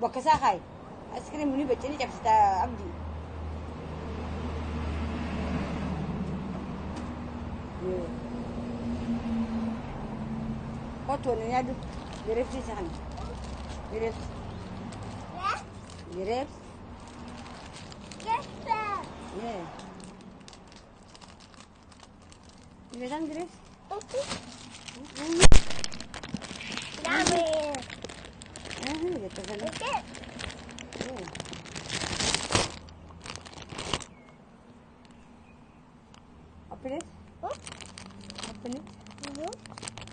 Bakka saa kaayi. Askiriin muni baccanii cabsitaa abdi. Kottu waliin yaadu. Direebsi isa kana. Direebsi. Direebsi. Yeah. Direebsaan direebsi. Dami. Ito na. Oh. Open it. Open it. Mm -hmm.